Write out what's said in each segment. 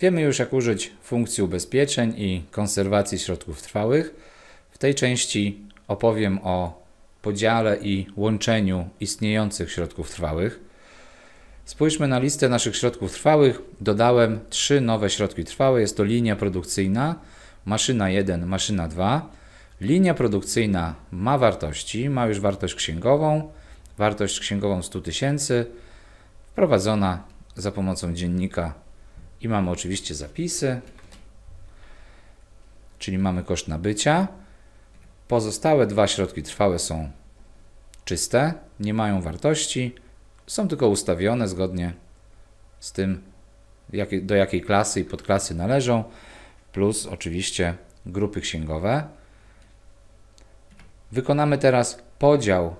Wiemy już jak użyć funkcji ubezpieczeń i konserwacji środków trwałych. W tej części opowiem o podziale i łączeniu istniejących środków trwałych. Spójrzmy na listę naszych środków trwałych. Dodałem trzy nowe środki trwałe. Jest to linia produkcyjna, maszyna 1, maszyna 2. Linia produkcyjna ma wartości, ma już wartość księgową, wartość księgową 100 tysięcy, wprowadzona za pomocą dziennika i mamy oczywiście zapisy, czyli mamy koszt nabycia. Pozostałe dwa środki trwałe są czyste, nie mają wartości, są tylko ustawione zgodnie z tym, do jakiej klasy i podklasy należą, plus oczywiście grupy księgowe. Wykonamy teraz podział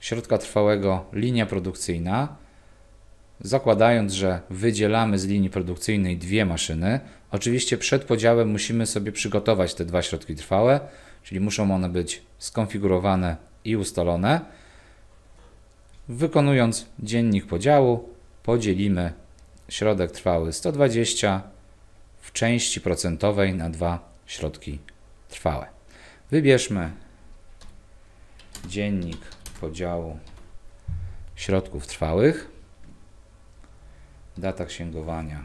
środka trwałego linia produkcyjna, zakładając, że wydzielamy z linii produkcyjnej dwie maszyny. Oczywiście przed podziałem musimy sobie przygotować te dwa środki trwałe, czyli muszą one być skonfigurowane i ustalone. Wykonując dziennik podziału, podzielimy środek trwały 120 w części procentowej na dwa środki trwałe. Wybierzmy dziennik podziału środków trwałych, data księgowania.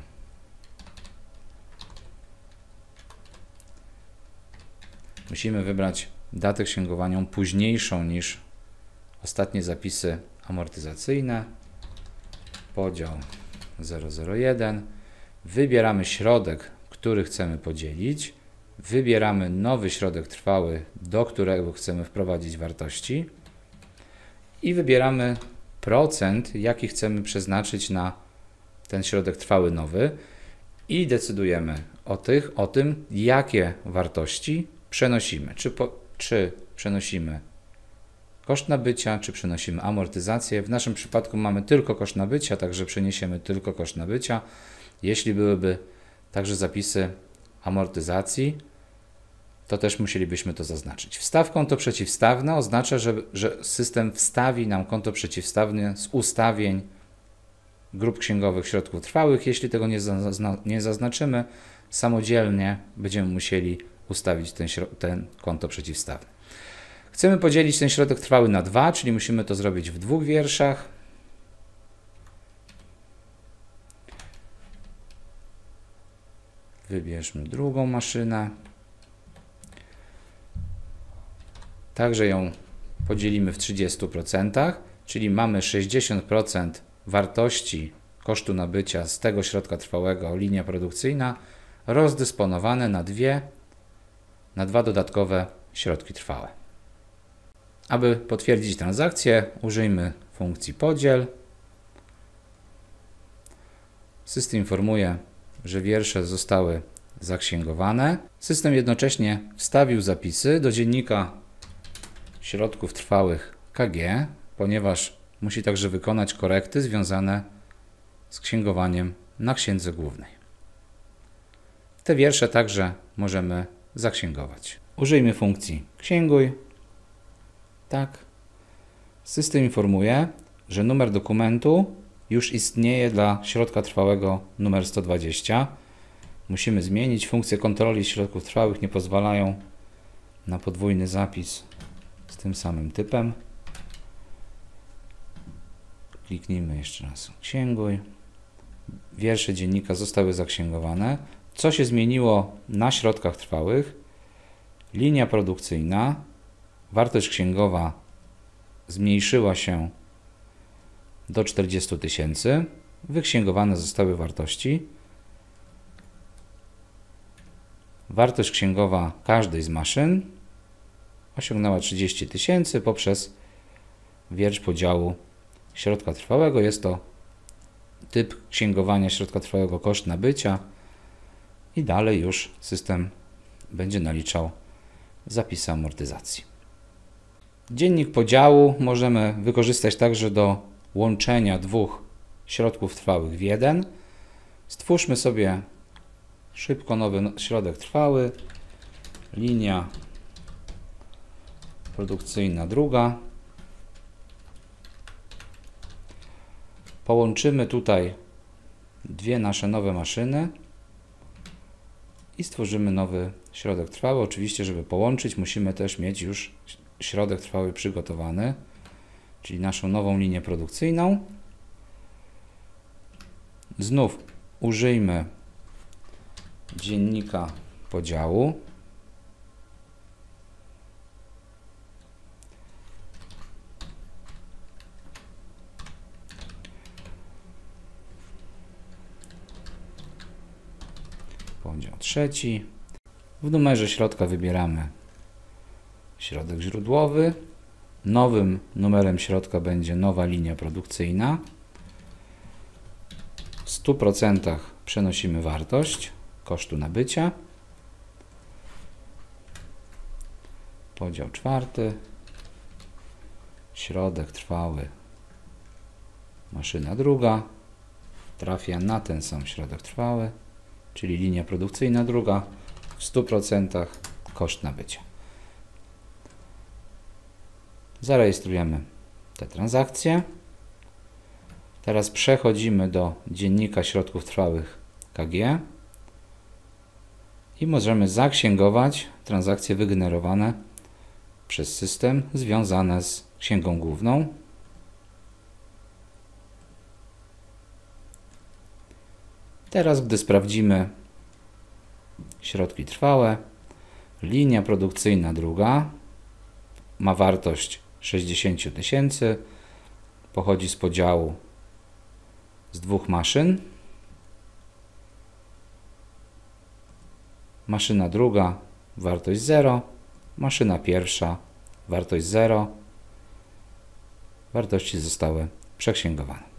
Musimy wybrać datę księgowania późniejszą niż ostatnie zapisy amortyzacyjne. Podział 001. Wybieramy środek, który chcemy podzielić. Wybieramy nowy środek trwały, do którego chcemy wprowadzić wartości i wybieramy procent, jaki chcemy przeznaczyć na ten środek trwały nowy i decydujemy o, tych, o tym, jakie wartości przenosimy. Czy, po, czy przenosimy koszt nabycia, czy przenosimy amortyzację. W naszym przypadku mamy tylko koszt nabycia, także przeniesiemy tylko koszt nabycia. Jeśli byłyby także zapisy amortyzacji, to też musielibyśmy to zaznaczyć. Wstaw konto przeciwstawne oznacza, że, że system wstawi nam konto przeciwstawne z ustawień grup księgowych środków trwałych. Jeśli tego nie, zazna, nie zaznaczymy, samodzielnie będziemy musieli ustawić ten, ten konto przeciwstawne. Chcemy podzielić ten środek trwały na dwa, czyli musimy to zrobić w dwóch wierszach. Wybierzmy drugą maszynę. Także ją podzielimy w 30%, czyli mamy 60% wartości kosztu nabycia z tego środka trwałego linia produkcyjna rozdysponowane na dwie, na dwa dodatkowe środki trwałe. Aby potwierdzić transakcję, użyjmy funkcji podziel. System informuje, że wiersze zostały zaksięgowane. System jednocześnie wstawił zapisy do dziennika środków trwałych KG, ponieważ musi także wykonać korekty związane z księgowaniem na księdze głównej. Te wiersze także możemy zaksięgować. Użyjmy funkcji księguj. Tak. System informuje, że numer dokumentu już istnieje dla środka trwałego numer 120. Musimy zmienić. Funkcje kontroli środków trwałych nie pozwalają na podwójny zapis z tym samym typem. Kliknijmy jeszcze raz księguj. Wiersze dziennika zostały zaksięgowane. Co się zmieniło na środkach trwałych? Linia produkcyjna, wartość księgowa zmniejszyła się do 40 tysięcy. Wyksięgowane zostały wartości. Wartość księgowa każdej z maszyn osiągnęła 30 tysięcy poprzez wiersz podziału środka trwałego. Jest to typ księgowania środka trwałego koszt nabycia i dalej już system będzie naliczał zapisy amortyzacji. Dziennik podziału możemy wykorzystać także do łączenia dwóch środków trwałych w jeden. Stwórzmy sobie szybko nowy środek trwały, linia produkcyjna druga. Połączymy tutaj dwie nasze nowe maszyny. i stworzymy nowy środek trwały. Oczywiście, żeby połączyć, musimy też mieć już środek trwały przygotowany, czyli naszą nową linię produkcyjną. Znów użyjmy dziennika podziału. Podział trzeci. W numerze środka wybieramy środek źródłowy. Nowym numerem środka będzie nowa linia produkcyjna. W 100% przenosimy wartość kosztu nabycia. Podział czwarty. Środek trwały. Maszyna druga. Trafia na ten sam środek trwały, czyli linia produkcyjna druga. W 100% koszt nabycia. Zarejestrujemy te transakcje. Teraz przechodzimy do dziennika środków trwałych KG i możemy zaksięgować transakcje wygenerowane przez system związane z księgą główną. Teraz, gdy sprawdzimy środki trwałe, linia produkcyjna druga ma wartość 60 tysięcy, pochodzi z podziału z dwóch maszyn. Maszyna druga, wartość 0, maszyna pierwsza, wartość 0. Wartości zostały przeksięgowane.